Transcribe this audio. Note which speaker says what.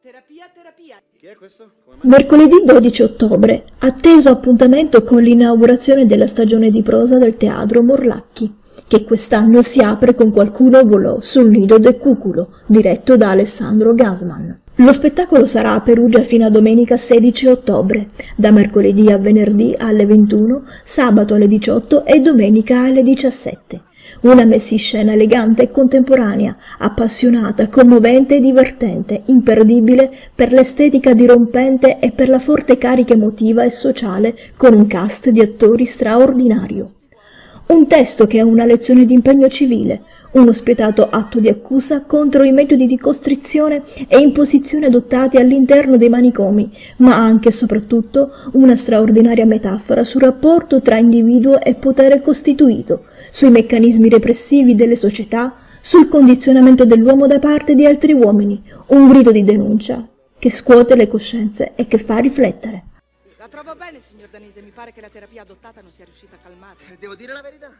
Speaker 1: Terapia, terapia.
Speaker 2: Chi è questo?
Speaker 3: Mercoledì 12 ottobre, atteso appuntamento con l'inaugurazione della stagione di prosa del teatro Morlacchi, che quest'anno si apre con Qualcuno volò sul nido del cuculo, diretto da Alessandro Gasman. Lo spettacolo sarà a Perugia fino a domenica 16 ottobre, da mercoledì a venerdì alle 21, sabato alle 18 e domenica alle 17. Una messiscena elegante e contemporanea, appassionata, commovente e divertente, imperdibile per l'estetica dirompente e per la forte carica emotiva e sociale con un cast di attori straordinario. Un testo che è una lezione di impegno civile, uno spietato atto di accusa contro i metodi di costrizione e imposizione adottati all'interno dei manicomi, ma anche e soprattutto una straordinaria metafora sul rapporto tra individuo e potere costituito, sui meccanismi repressivi delle società, sul condizionamento dell'uomo da parte di altri uomini, un grido di denuncia che scuote le coscienze e che fa riflettere.
Speaker 1: La trovo bene, signor Danese. Mi pare che la terapia adottata non sia riuscita a calmarla.
Speaker 2: Devo dire la verità.